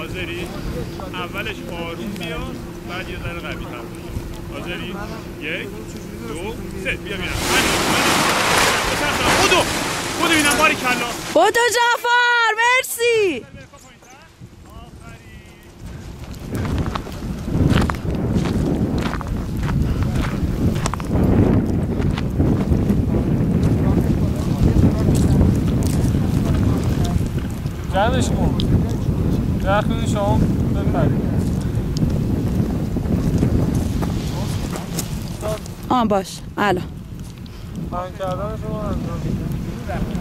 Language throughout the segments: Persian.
حاضری. اولش آروم بیا بعد یه ذره قوی تر حاضری؟ یک دو سه. بیا بینم بودو بودو بینم باری کلا. بودو جعفر مرسی. جمعش کن. رخت شما بپرید آن باش. الان. من کردن شما انجام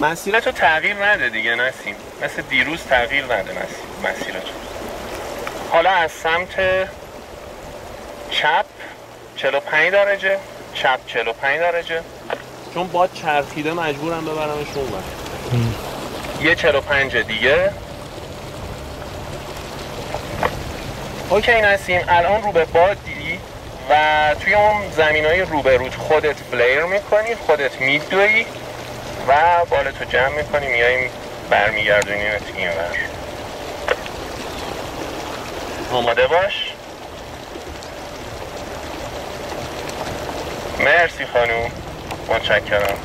مسیرتو تغییر نده دیگه نسیم. مثل دیروز تغییر نده نسیم مسیرتو حالا از سمت چپ 45 درجه چپ 45 درجه. چون با چرخیده مجبورم ببرمش اون یه 45 دیگه. اوکی نسیم الان رو به باد دیدی و توی اون زمین های روبروت خودت فلیر می‌کنی خودت میدوی. و بالتو جمع می‌کنی میاییم برمیگردونیمت این ور. آماده باش. مرسی خانوم. متشکرم.